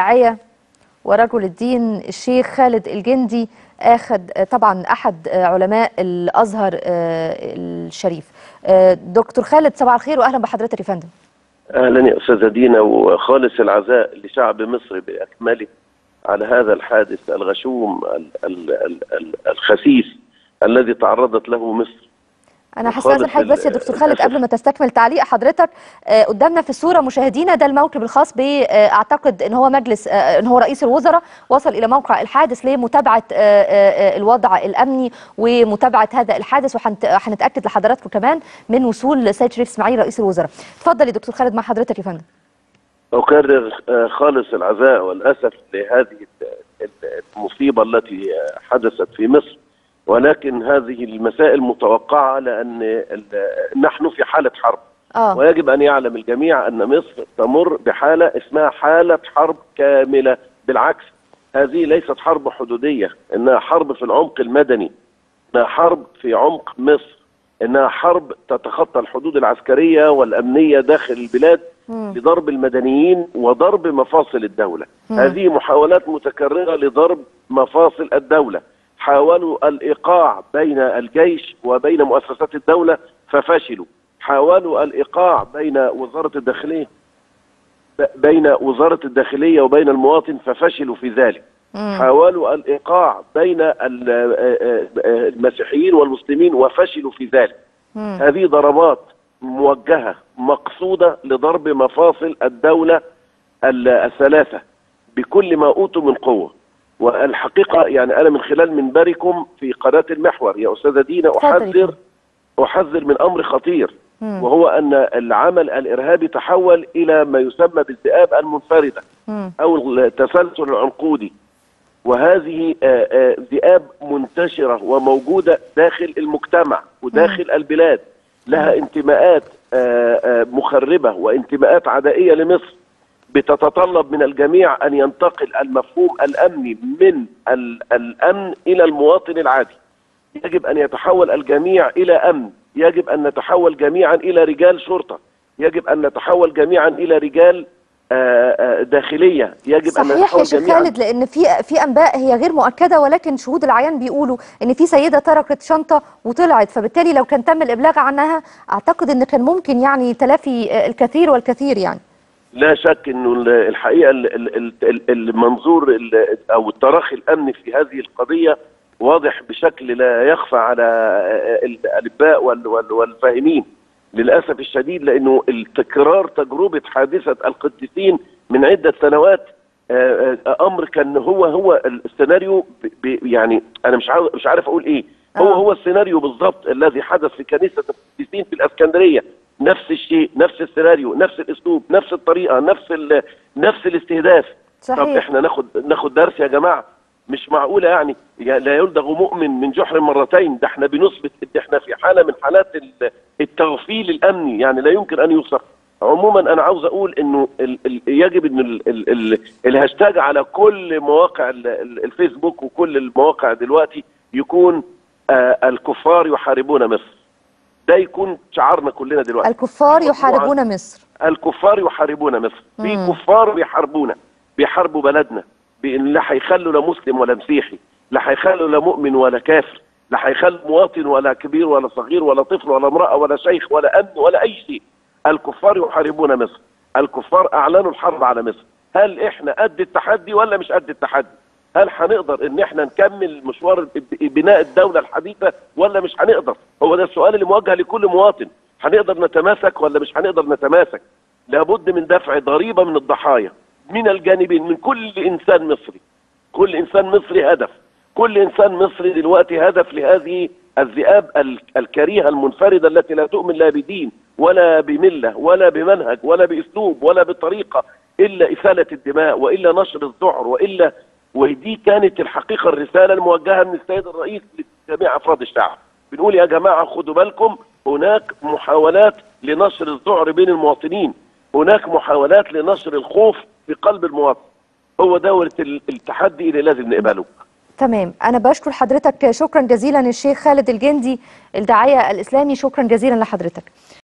الداعية ورجل الدين الشيخ خالد الجندي اخذ طبعا أحد علماء الأزهر الشريف. دكتور خالد صباح الخير واهلا بحضرتك يا فندم. أهلا يا أستاذة دينا وخالص العزاء لشعب مصر بأكمله على هذا الحادث الغشوم الخسيس الذي تعرضت له مصر. أنا هستاذن حضرتك بس يا دكتور خالد قبل ما تستكمل تعليق حضرتك آه قدامنا في الصورة مشاهدينا ده الموكب الخاص ب آه إن هو مجلس آه إن هو رئيس الوزراء وصل إلى موقع الحادث لمتابعة الوضع الأمني ومتابعة هذا الحادث وهنتاكد لحضراتكم كمان من وصول سيد شريف إسماعيل رئيس الوزراء. اتفضل يا دكتور خالد مع حضرتك يا فندم. أكرر خالص العزاء والأسف لهذه المصيبة التي حدثت في مصر. ولكن هذه المسائل متوقعة لأن نحن في حالة حرب آه. ويجب أن يعلم الجميع أن مصر تمر بحالة اسمها حالة حرب كاملة بالعكس هذه ليست حرب حدودية إنها حرب في العمق المدني إنها حرب في عمق مصر إنها حرب تتخطى الحدود العسكرية والأمنية داخل البلاد مم. لضرب المدنيين وضرب مفاصل الدولة مم. هذه محاولات متكررة لضرب مفاصل الدولة حاولوا الإيقاع بين الجيش وبين مؤسسات الدولة ففشلوا حاولوا الإيقاع بين وزارة الداخلية بين وزارة الداخلية وبين المواطن ففشلوا في ذلك مم. حاولوا الإيقاع بين المسيحيين والمسلمين وفشلوا في ذلك مم. هذه ضربات موجهة مقصودة لضرب مفاصل الدولة الثلاثة بكل ما أوتوا من قوة والحقيقة يعني أنا من خلال منبركم في قناة المحور يا أستاذة دينا احذر أحذر من أمر خطير مم. وهو أن العمل الإرهابي تحول إلى ما يسمى بالذئاب المنفردة مم. أو التسلسل العنقودي. وهذه آه، آه، ذئاب منتشرة وموجودة داخل المجتمع وداخل البلاد. لها انتماءات آه، مخربة وانتماءات عدائية لمصر. بتتطلب من الجميع أن ينتقل المفهوم الأمني من ال- الأمن إلى المواطن العادي. يجب أن يتحول الجميع إلى أمن، يجب أن نتحول جميعا إلى رجال شرطة، يجب أن نتحول جميعا إلى رجال آه، آه، داخلية، يجب أن صحيح يا شيخ خالد لأن في في أنباء هي غير مؤكدة ولكن شهود العيان بيقولوا إن في سيدة تركت شنطة وطلعت. فبالتالي لو كان تم الإبلاغ عنها أعتقد إن كان ممكن يعني تلافي الكثير والكثير يعني. لا شك إنه ال- الحقيقة ال- ال- ال- المنظور ال- أو التراخي الأمني في هذه القضية واضح بشكل لا يخفى على الالباء وال- والفاهمين. للأسف الشديد لأنه التكرار تجربة حادثة القديسين من عدة سنوات آه، آه، أمر كان هو هو السيناريو يعني أنا مش مش عارف أقول إيه. هو آه. هو السيناريو بالضبط الذي حدث في كنيسة القديسين في الإسكندرية. نفس الشيء نفس السيناريو نفس الأسلوب نفس الطريقة نفس ال- نفس الاستهداف. طب صحيح. إحنا ناخد ناخد درس يا جماعة. مش معقولة يعني. لا يلدغ مؤمن من جحر مرتين. ده إحنا بنثبت إن إحنا في حالة من حالات ال- التغفيل الأمني. يعني لا يمكن أن يوصف. عموما أنا عاوز أقول إنه ال ال يجب إن ال ال ال الهاشتاج على كل مواقع ال ال الفيسبوك وكل المواقع دلوقتي يكون آه الكفار يحاربون مصر. ده يكون شعارنا كلنا دلوقتي. الكفار يحاربون مصر. الكفار يحاربون مصر. في. كفار بيحاربونا بيحاربوا بلدنا. بان لا هيخلوا لا مسلم ولا مسيحي لا هيخلوا لا مؤمن ولا كافر لا هيخلوا مواطن ولا كبير ولا صغير ولا طفل ولا امرأة ولا شيخ ولا امن ولا أي شيء. الكفار يحاربون مصر. الكفار أعلنوا الحرب على مصر. هل إحنا قد التحدي ولا مش قد التحدي؟ هل هنقدر إن إحنا نكمل مشوار بناء الدولة الحديثة ولا مش هنقدر؟ هو ده السؤال اللي موجه لكل مواطن. هنقدر نتماسك ولا مش هنقدر نتماسك؟ لابد من دفع ضريبة من الضحايا من الجانبين من كل إنسان مصري. كل إنسان مصري هدف. كل إنسان مصري دلوقتي هدف لهذه الذئاب ال- الكريهة المنفردة التي لا تؤمن لا بدين ولا بملة ولا بمنهج ولا بأسلوب ولا بطريقة إلا اثاله الدماء وإلا نشر الذعر وإلا ودي كانت الحقيقة الرسالة الموجهة من السيد الرئيس لجميع أفراد الشعب. بنقول يا جماعة خدوا بالكم هناك محاولات لنشر الذعر بين المواطنين. هناك محاولات لنشر الخوف في قلب المواطن. هو دورة ال- التحدي اللي لازم نقبله. تمام. أنا بشكر حضرتك. شكرا جزيلا الشيخ خالد الجندي الداعية الإسلامي. شكرا جزيلا لحضرتك.